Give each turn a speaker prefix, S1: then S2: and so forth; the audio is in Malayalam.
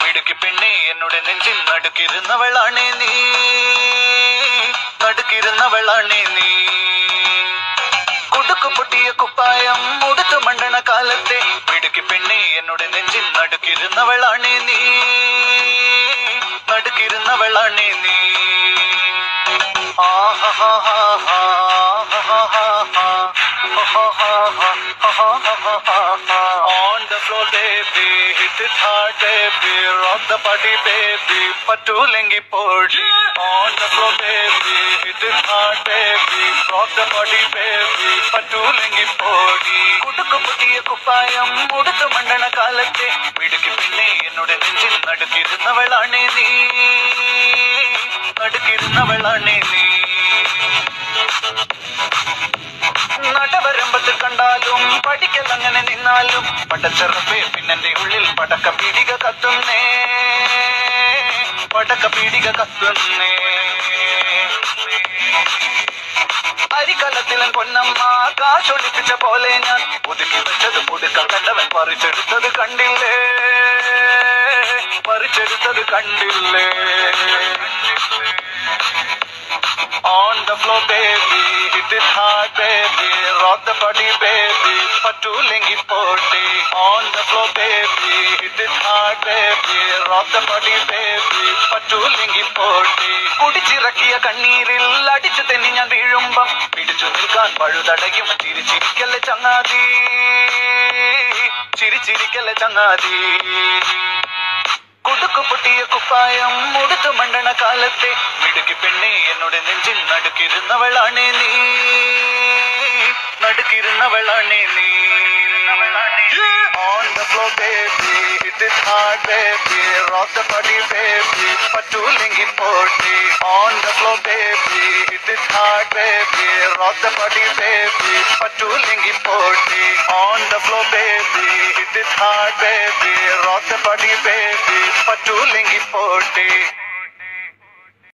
S1: മിടുക്കി പെണ്ണെ എന്നുടെ നെഞ്ചിൽ നടുക്കിരുന്നവളാണേ നീ നടുക്കിരുന്നവളാണേ നീ കുടുക്കു പൊട്ടിയ കുപ്പായം മുടുത്തു മണ്ടണ കാലത്തെ മിടുക്കി പെണ്ണെ എന്നുടെ നെഞ്ചിൽ നടുക്കിരുന്നവളാണേ നീ നടുക്കിരുന്നവളാണേ നീ On the floor, baby. Hit it hard, baby. Rock the party, baby. Patulengi porgy. On the floor, baby. Hit it hard, baby. Rock the party, baby. Patulengi porgy. குடுக்கு புதிய குப்பாயம் முடுக்கு மண்டன காலத்தே மிடுக்கு பின்னே என்னோட நெஞ்சில் நடுக்கிருந்தவளானே நீ நடுக்கிருந்தவளானே நீ കണ്ടാലും പഠിക്കൽ അങ്ങനെ നിന്നാലും പടച്ചെറുപ്പേ പിന്നെന്റെ ഉള്ളിൽ പടക്ക പീടിക കത്തുന്നേ പടക്ക പീടിക കത്തുന്നേ. അരിക്കലത്തിലും പൊന്നമ്മ കാശൊളിപ്പിച്ച പോലെ ഞാൻ ഒതുക്കി വെച്ചത് പുതുക്കം കണ്ടവൻ പറിച്ചെടുത്തത് കണ്ടില്ലേ? പറിച്ചെടുത്തത് കണ്ടില്ലേ? Baby, rock the body, baby, പറ്റൂലെങ്കി പോട്ടി. On it baby rock the body, baby, പറ്റൂലെങ്കി പോട്ടി. കുടിച്ചിറക്കിയ കണ്ണീരിൽ അടിച്ചു തെന്നി ഞാൻ വീഴുമ്പം പിടിച്ചു നിൽക്കാൻ പഴുതടയും ചിരിച്ചിരിക്കല്ലേ ചങ്ങാതി. ചിരിച്ചിരിക്കല്ലേ ചങ്ങാതി. சாயம் முடித்து மண்டன காலத்தே மிடுக்கு பெண்ணே என்னுடைய நெஞ்சில் நடுக்கிருந்தவளானே நீ நடுக்கிருந்தவளானே நீ On the floor, baby, it is hard, baby. Rock the body, baby. Patulingi poti. On the floor, baby, it is hard, baby. Rock the body, baby. Patulingi the flow, baby. Hit it hard, baby. Rock the body, baby. Patooling it 40.